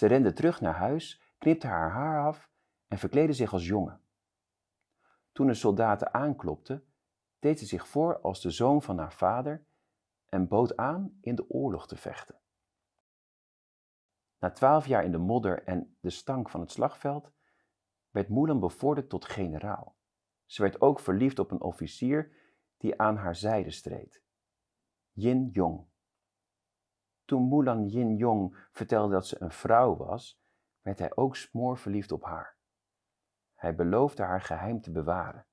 Ze rende terug naar huis, knipte haar haar af en verkleedde zich als jongen. Toen de soldaten aanklopten, deed ze zich voor als de zoon van haar vader en bood aan in de oorlog te vechten. Na twaalf jaar in de modder en de stank van het slagveld werd Mulan bevorderd tot generaal. Ze werd ook verliefd op een officier die aan haar zijde streed, Yin Jong. Toen Mulan Yin Jong vertelde dat ze een vrouw was, werd hij ook smoor verliefd op haar. Hij beloofde haar geheim te bewaren.